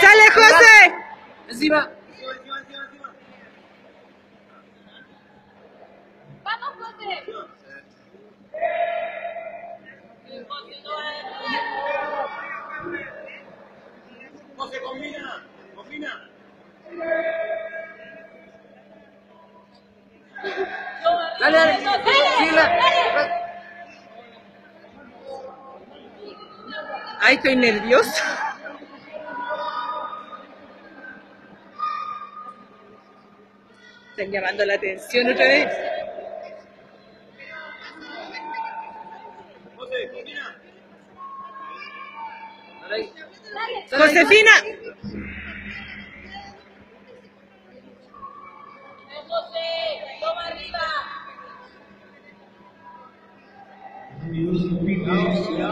¡Sale, José! Encima. ¡Vamos, José! José, combina, combina. Dale, dale. Ay, estoy nerviosa. Están llamando la atención otra vez. Josefina. José! ¡Toma arriba!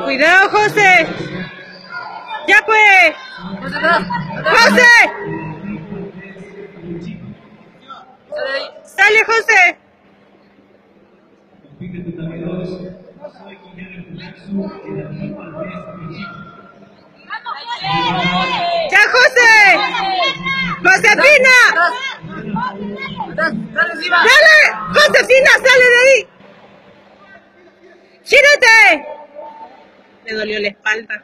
Cuidado, José. Ya pues. José, atrás. José. Sale. Sale. ¡Vamos, José! Ya, José. Josefina. Dale. Josefina, sale de ahí. Gírate. Le dolió la espalda.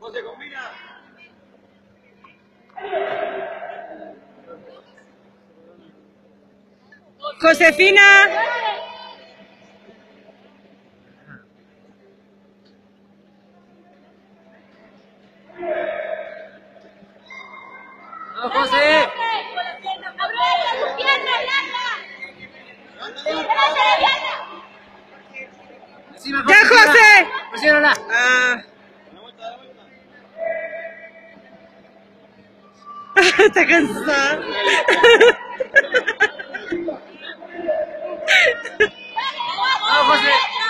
José, combina. Josefina. Vamos, José. ¡Abre tu pierna, Blanca! ¡Adelante la pierna! Encima, Ya, José. Presiónala. Ah. Está cansada.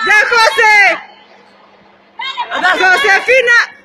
Ya, José. Josefina.